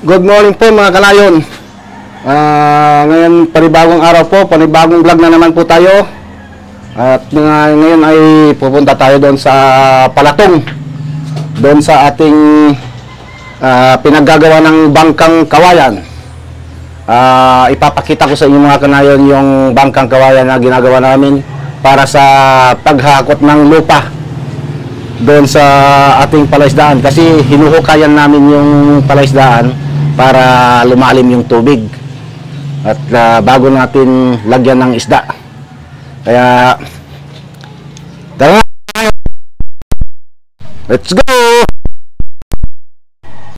Good morning po mga kanayon. Ah, ngayon panibagong araw po, panibagong vlog na naman po tayo. At nga- ngayon ay pupunta tayo doon sa Palatong. Doon sa ating ah, pinaggagawa ng bangkang kawayan. Ah, ipapakita ko sa inyo mga kanayon yung bangkang kawayan na ginagawa namin para sa paghakot ng lupa doon sa ating palaisdaan kasi hinuhukayan namin yung palaisdaan para lumalim yung tubig at ah, bago natin lagyan ng isda kaya tara let's go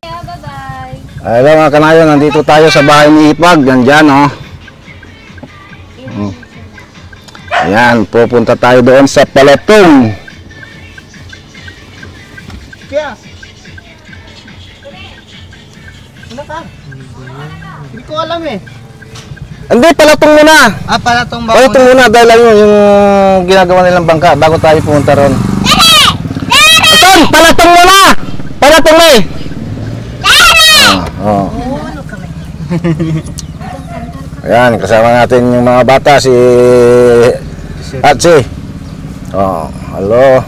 Yeah, bye-bye. ayun mga kanayon nandito tayo sa bahay ni Ipag nandyan oh Mm. Ayan, pupunta tayo doon sa Palatong. Ko alam eh. Hindi, Palatong muna. Ah, pala tong Oh, ito muna dahil lang yung, yung ginagawa nilang bangka bago tayo pumunta ron. Ito, palatong muna! Palatong eh! Oh, oh. Ayan, kasama natin yung mga bata, si Atsi. Oh, hello.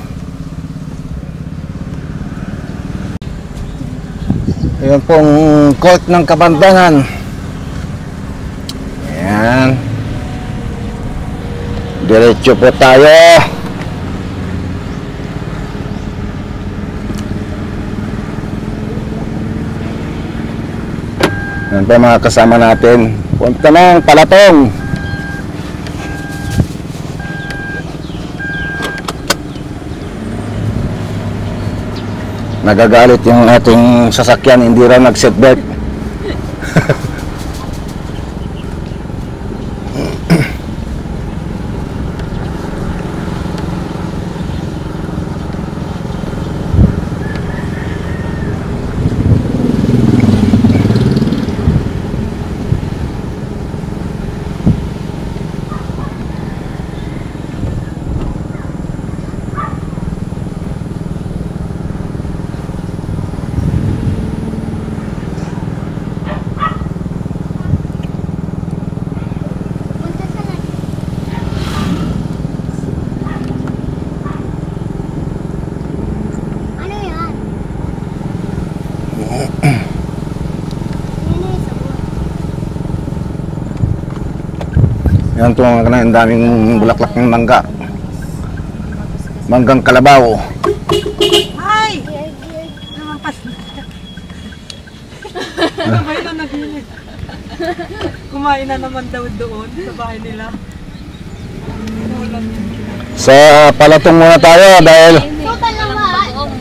Ayan pong court ng Kabandangan. Ayan. Diretso po tayo. Yan pa mga kasama natin. Punta ng Palatong. Nagagalit yung ating sasakyan, hindi raw nag-seatbelt. Ano yan? Yan yung sabon. Yan po mga kanay, ang daming bulaklak ng mangga. Manggang kalabaw. Namampas na. Sabay na nagilig. Kumain na naman daw doon sa bahay nila. Ulan yun. Sa palatong muna tayo dahil Suka naman.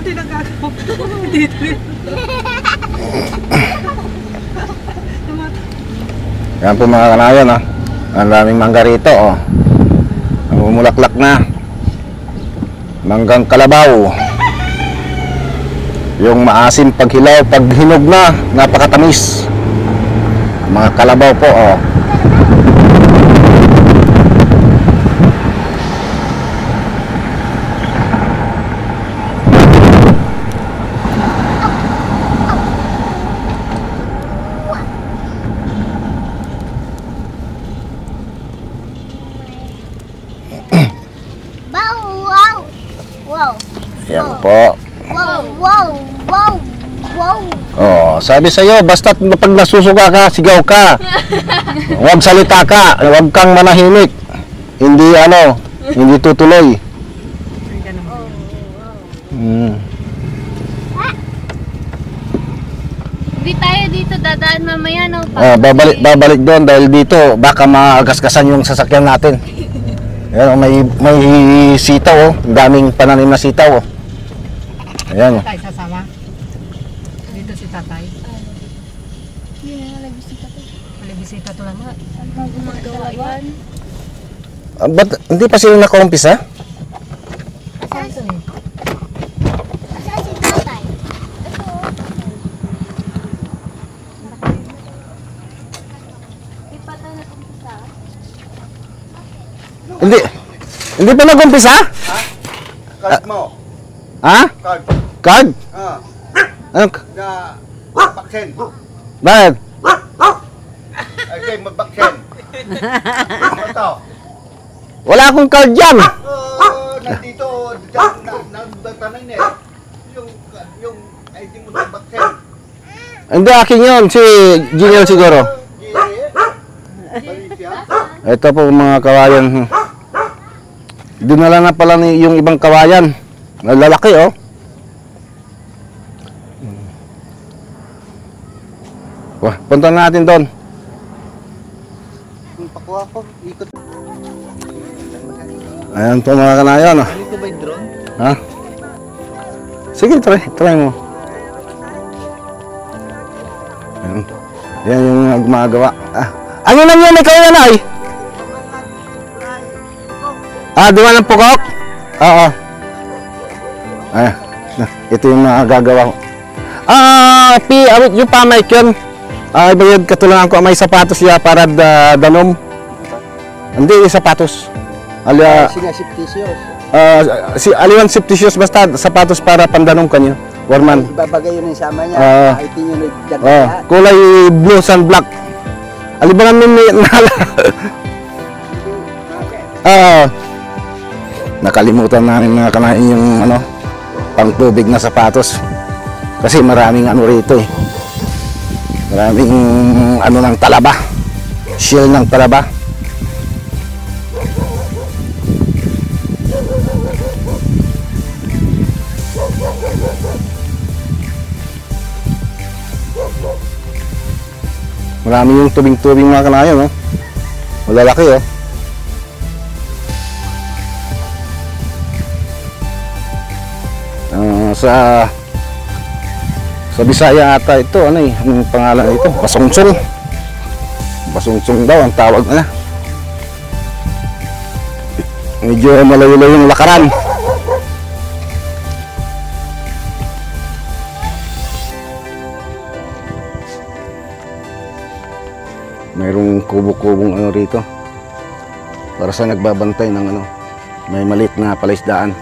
Hindi nagagawa. Dito yun. Yan po mga kanayon ah. Ang daming mangga rito oh. Umulaklak na. Manggang kalabaw. Yung maasim pag hilaw, pag hinog na, napakatamis. Mga kalabaw po oh. Sabi sa iyo, basta pag nasusuka ka, sigaw ka. Huwag salita ka, huwag kang manahimik. Hindi ano, hindi tutuloy. Mm. Hindi tayo dito dadaan mamaya, no? Oh, babalik babalik doon dahil dito baka maagasgasan yung sasakyan natin. Ayan, oh, may may sitaw oh, daming pananim na sitaw oh. Ayan oh. Tatay sasama. Dito si tatay. Hindi na nalagbisita ko. To lang. Ang gumagawa yan. Ah, ba't hindi pa sila naka-umpisa? Asan si? Tatay? Ito. Di pa tayo nag-umpisa. Hindi. Hindi pa nag-umpisa? Card mo. Ha? Card. Card? Ah. Ano? Na Baksen. Bakit? Ay, kayo magbaksen. Ano to? Wala akong card dyan. Oh, nandito. Diyan, na, nagtatanay na eh. Yung, yung ID mo sa baksen. Hindi, akin yun. Si Genial siguro. Ito po mga kawayan. Dinala na pala ni yung ibang kawayan. Lalaki oh. Wah, punta natin doon. Ayan po mga kanayon. ah. Dito ba yung drone? Ha? Sige, try. Try mo. Ayan. Yan yung gumagawa. Ah. Ano lang yan? Ikaw yan ay? Ah, diwa ng pukok? Oo. Ayan. Ah, Ito yung mga gagawa ko. Ah, pi, awit yung pamay yun. Ah, ibayad katulangan ko may sapatos ya para da, danom. Hindi, sapatos. Alya, Sige, siptisios. Ah, si Aliwan Septitious basta sapatos para pandanong kanyo. Warman. Babagay yun yung sama niya. Ah. Kahit yun yung nagdagat. Oh, kulay blue and black. Alibangan min ni nala. Ah. nakalimutan namin mga kanain yung ano, pangtubig na sapatos. Kasi maraming ano rito eh. Maraming ano ng talaba. Shell ng talaba. Marami yung tubing-tubing mga kanayon, oh. Malalaki, oh. Ah, sa sa Bisaya ata ito, ano eh, anong pangalan ito? Basungsong. Basungsong daw ang tawag na. Medyo malayo-layo yung lakaran. Mayroong kubo-kubong ano rito. Para sa nagbabantay ng ano. May maliit na palaisdaan.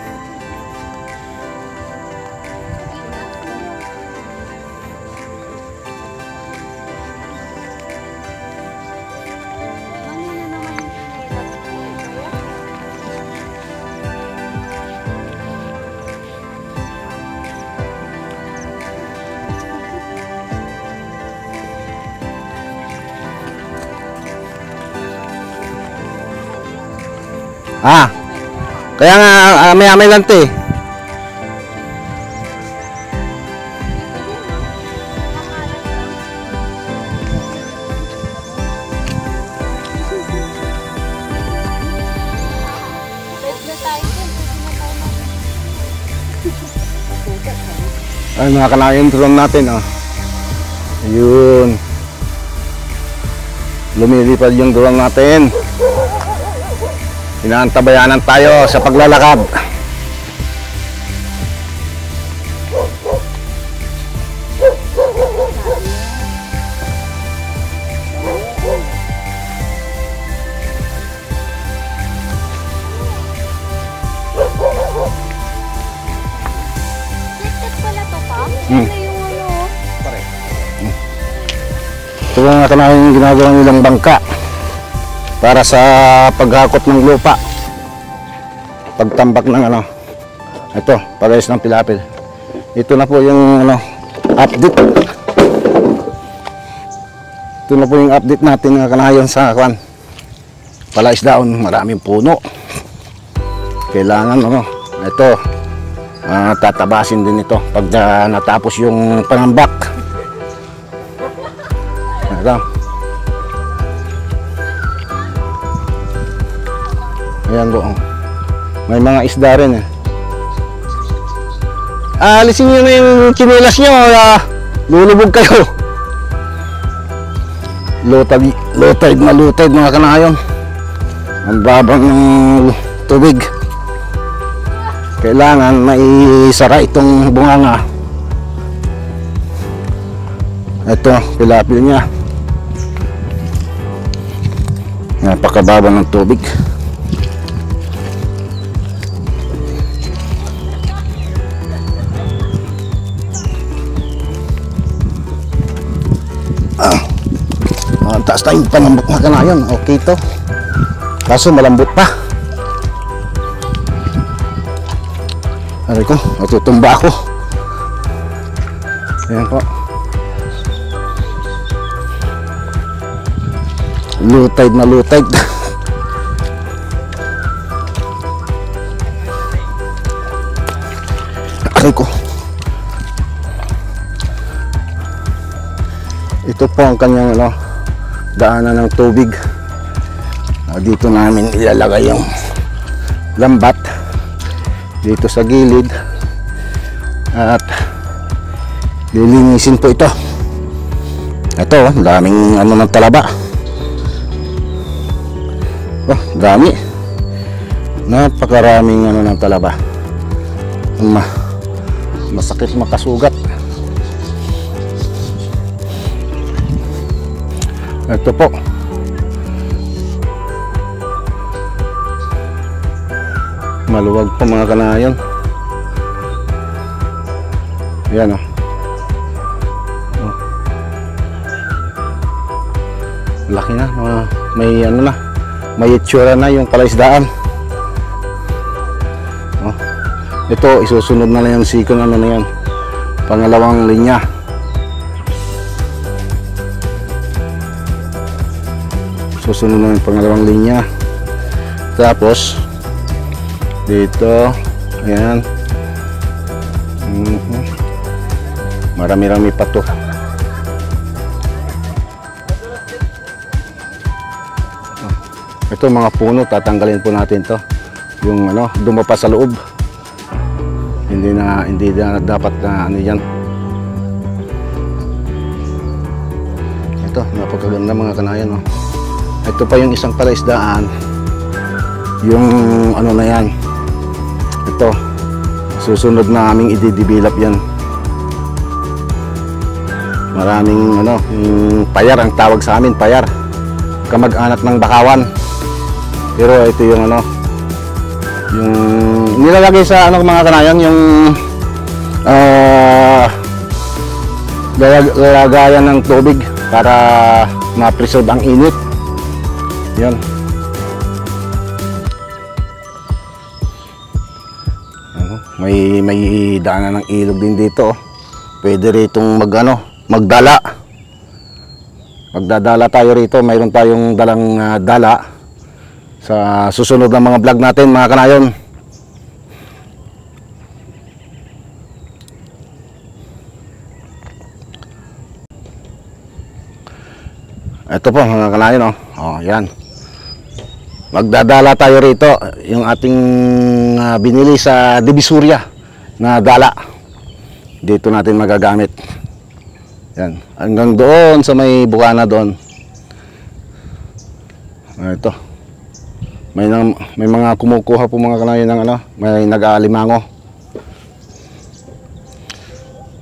Na tayo mag- Ay mga kanayon drone natin oh. Ayun. Lumilipad yung drone natin. Inaantabayanan tayo sa paglalakad. Ito mga yung ginagawa nilang bangka para sa paghakot ng lupa. Pagtambak ng ano. Ito, parehas ng pilapil. Ito na po yung ano, update. Ito na po yung update natin mga kanayon sa kwan. Palaisdaon, maraming puno. Kailangan ano, ito, ah, tatabasin din ito pag ah, natapos yung panambak. Ito. Ayan po. oh. May mga isda rin eh. Alisin nyo na yung kinilas nyo. Ah, lulubog kayo. Low tide, low tide na low tide mga kanayon. Ang babang ng tubig. Kailangan may sara itong bunganga. Ito, pilapil niya. napakababa ng tubig. Ah, taas na yung panambot na kanayon okay to. Kaso malambot pa. Aray ko natutumba ako. Ayan po. Low na low tide. Aray ko. Ito po ang kanyang ano, daanan ng tubig. Ah, dito namin ilalagay yung lambat dito sa gilid at lilinisin po ito. Ito, daming ano ng talaba. Oh, dami. Napakaraming ano ng talaba. Ma masakit makasugat. Ito po. Maluwag pa mga kanayon. Yan o. Oh. Laki na. may ano na. May itsura na yung palaisdaan. Oh. Ito, isusunod na lang yung second ano na yan. Pangalawang linya. susunod na yung pangalawang linya tapos dito ayan Mhm. marami-rami pa to ito mga puno tatanggalin po natin to yung ano dumapa sa loob hindi na hindi na dapat na ano yan ito napakaganda mga kanayan oh. Ito pa yung isang palaisdaan. Yung ano na yan. Ito. Susunod na aming i-develop yan. Maraming ano, payar ang tawag sa amin, payar. Kamag-anak ng bakawan. Pero ito yung ano, yung nilalagay sa ano mga kanayan, yung lalag- lalagayan ng tubig para ma-preserve ang init. Yan. Ano, may may daanan ng ilog din dito. oh. Pwede ritong magano, magdala. Magdadala tayo rito, mayroon tayong dalang ah, dala sa susunod na mga vlog natin, mga kanayon. Ito po mga kanayon, oh. Oh, yan. Magdadala tayo rito yung ating ah, binili sa Divisoria na dala. Dito natin magagamit. Yan. Hanggang doon sa may bukana doon. Ito. May, nang- may mga kumukuha po mga kanayon ng ano, may nag-aalimango.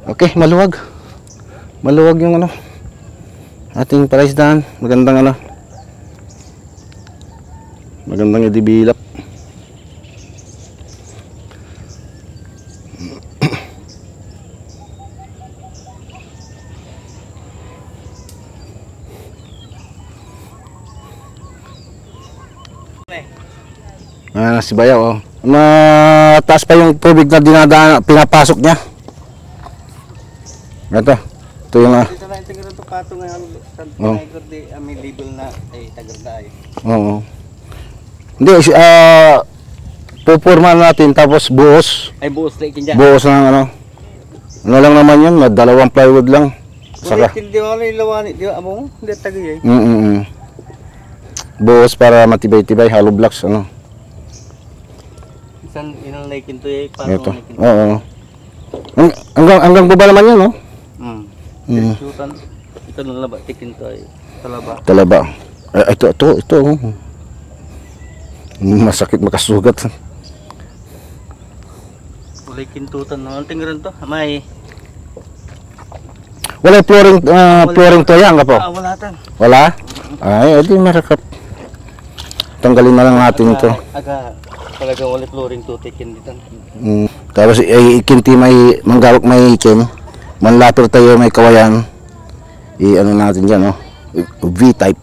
Okay, maluwag. Maluwag yung ano. Ating palaisdaan. Magandang ano. Magandang idibilap. Si Bayaw, oh. Mataas pa yung tubig na dinadaan, pinapasok niya. Ito. Ito yung, ah, na sa Oh. Ah, may label na ay tagar na ay. oo. Hindi, si- ah, pupurma natin tapos buhos. Ay buos na ikin dyan. Buhos ng ano. Ano lang naman yun, dalawang plywood lang. Saka. Hindi mo lang ilawani, di ba amo? Hindi tagay ay. Mm -mm. Buhos para matibay-tibay, hollow blocks, ano. Isan inang naikin to ay pato Ito. Oo. Hang- Hanggang, hanggang baba naman yun, no? Hmm. Mm. Chutan. Ito na laba tikin to ay talaba. Talaba. Eh, ito, ito, ito. oh. Masakit makasugat. Ulay kintutan no. Ang tingin to. May Wala yung flooring, ah, flooring to yan, kapo. ah, wala tan. Wala? Ay, edi marakap. Tanggalin na lang natin ito. Aga talagang ulit flooring to tikin dito. Mm. Tapos ay ikinti may manggawak may ikin. Manlapir tayo may kawayan. I ano natin diyan, oh. V-type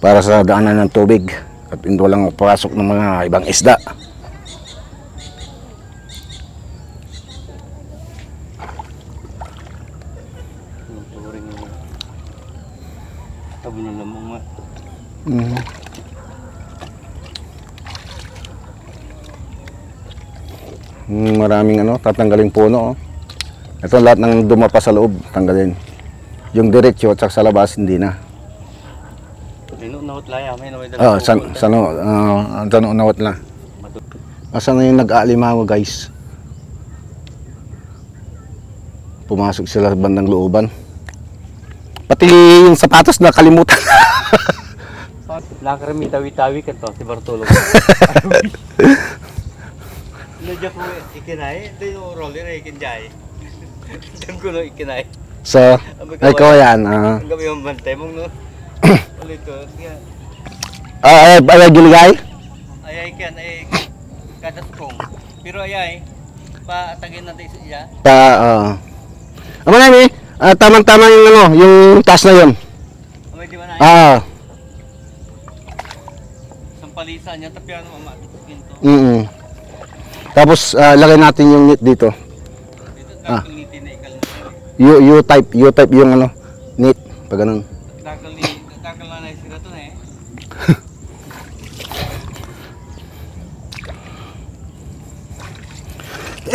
para sa daanan ng tubig at hindi walang pasok ng mga ibang isda. Mo. Tabo na lamang ma. Mhm. Mm, maraming ano, tatanggalin puno. Oh. Ito lahat ng dumapa sa loob, tanggalin. Yung diretsyo at sa labas, hindi na. Ah, san, sano, ah, sano unawat na. Asan na yung nag-aalimango guys? Pumasok sila sa bandang looban. Pati yung sapatos na kalimutan. Nakarami tawi-tawi ka to, si Bartolo. Ko ikinay, yung roller ay ikinjay. Diyan ko ikinay. so, ay ko yan. ah. Ang gabi yung bantay mong no. Ulit to. Kaya, Ah, ay, ay, giligay? ayay kan ay kada strong. Pero ayay, paatagin natin sa iya. Pa, ah. Amo na mi, ah, tamang-tama yung ano, yung taas na yun. Amay di man ay. Ah, Sampalisa niya, tapyan mo matikin to. Tapos, ah, lagay natin yung net dito. Ah. ni tinaikal na. U, U-type yung ano, net. Pag ganun.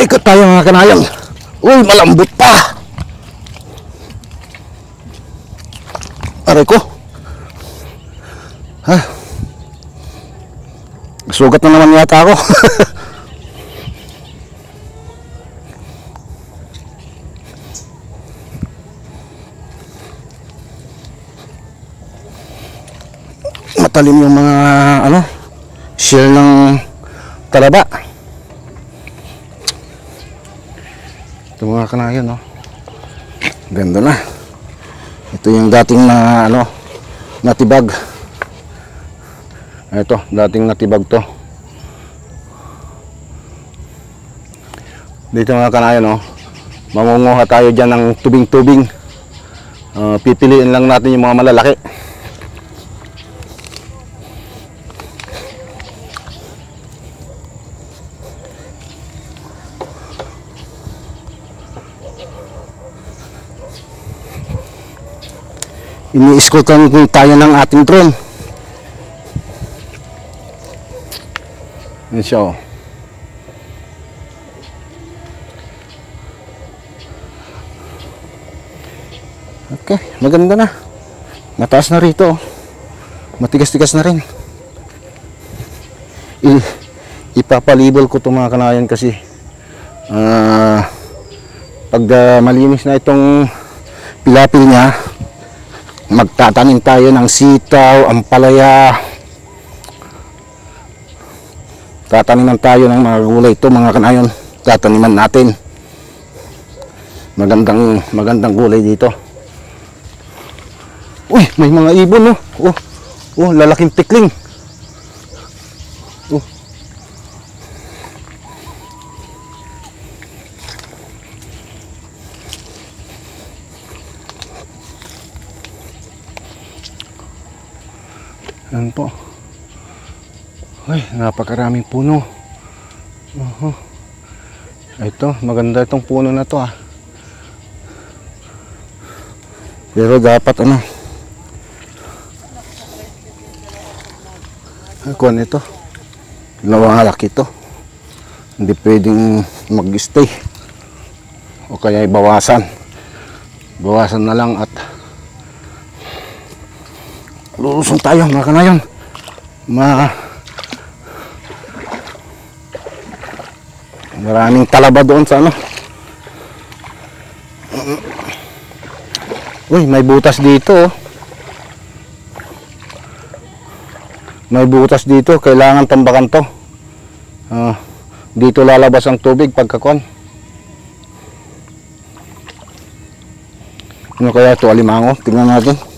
Ikot tayo mga kanayang. Uy, malambot pa. Aray ko. Ha? Sugat na naman yata ako. Matalim yung mga ano, shell ng talaba. Ito mga kanayan, no? Ganda na. Ito yung dating na, ano, natibag. Ito, dating natibag to. Dito mga kanayan, no? Mangunguha tayo dyan ng tubing-tubing. Ah, pipiliin lang natin yung mga malalaki. Ini-escortan tayo ng ating drone. Yan siya oh. Okay, maganda na. Mataas na rito. Matigas-tigas na rin. I ipapalibol ko itong mga kanayan kasi ah pag ah, malinis na itong pilapil niya magtatanim tayo ng sitaw, ampalaya. Tataniman tayo ng mga gulay ito, mga kanayon. Tataniman natin. Magandang magandang gulay dito. Uy, may mga ibon oh. Oh, oh lalaking tikling. Yan po. Ay, napakaraming puno. Oho. Ito, maganda itong puno na to ah. Pero dapat ano. Ako nito. Nawangalak ito. Hindi pwedeng mag-stay. O kaya ibawasan. Bawasan na lang at lulusong tayo mga kanayon. Ma maraming talaba doon sa ano. Uy may butas dito oh. may butas dito kailangan tambakan to. Ah, dito lalabas ang tubig pagkakon. Ano kaya ito alimango? Tingnan natin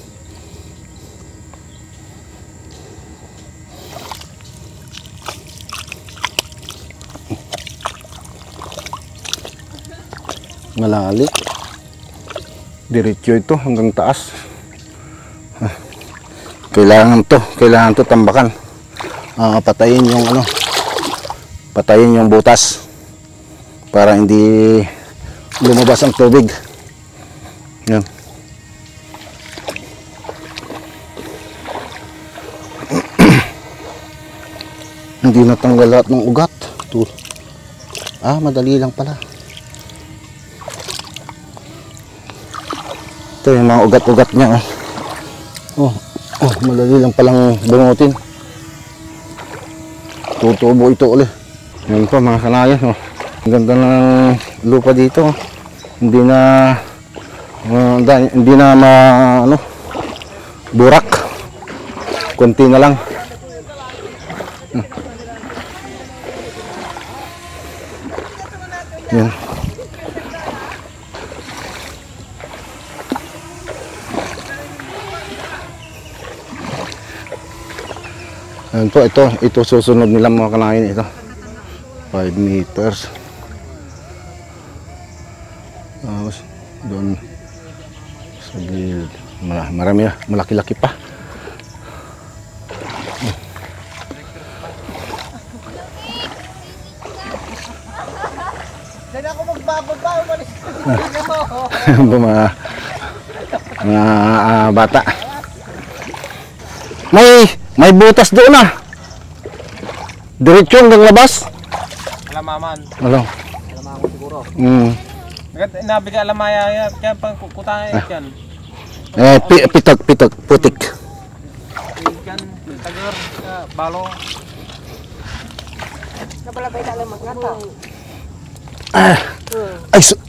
malalim diretso ito hanggang taas. Kailangan to, kailangan to tambakan. Ah, patayin yung ano, patayin yung butas para hindi lumabas ang tubig. Yan. hindi natanggal lahat ng ugat. Ito. Ah, madali lang pala. Ugat-ugat niya. Oh. Oh, oh, madali lang palang bungutin. Tutubo ito ulit. Yan po mga kanayan. Oh. Ang ganda ng lupa dito. oh. Hindi na uh, hindi na ma ano burak. Konti na lang. Ayan po, ito, ito susunod nila mga kanain ito. 5 meters. Tapos, doon sa gilid. Mara- Marami, ah, malaki-laki pa. Diyan ako magbababa, umalis. Ba, mga, mga ah, bata. May, may butas doon ah. Diretso hanggang labas. Alamaman. Ano? Alamaman siguro. Mm. Nagat nabiga alamaya ya kaya pang kutang yan. Eh, pi- pitok, pitok, putik. Ikan, tagar, ah, balo. Ay, su-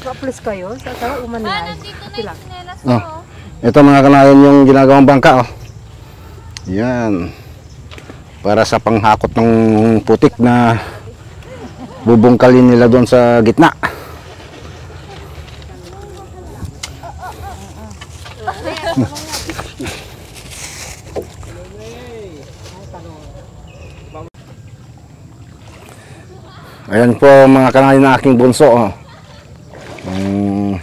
Pa-plus kayo sa sa Ah, umanay. nandito na yung sinelas Oh. ko. Ito mga kanayan yung ginagawang bangka oh. Yan. Para sa panghakot ng putik na bubungkalin nila doon sa gitna. Ayan po mga kanayan na aking bunso. Oh. Mm,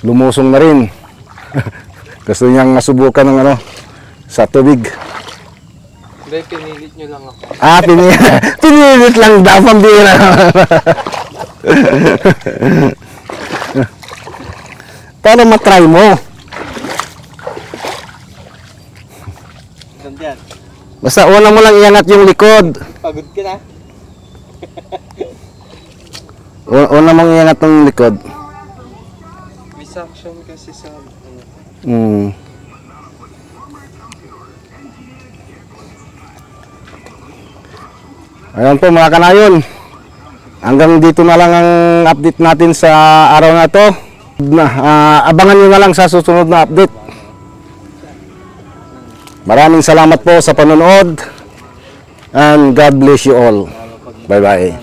lumusong na rin. Gusto niyang masubukan ng ano sa tubig. Hindi, pinilit nyo lang ako. Ah, pinilit, pinilit lang daw pambira. Para matry mo. Ganyan. Basta una mo lang iangat yung likod. Pagod ka na. Una mong iangat yung likod. May suction kasi sa... ano, Ayan po mga kanayon. Hanggang dito na lang ang update natin sa araw na to. Ah, abangan nyo na lang sa susunod na update. Maraming salamat po sa panonood. And God bless you all. Bye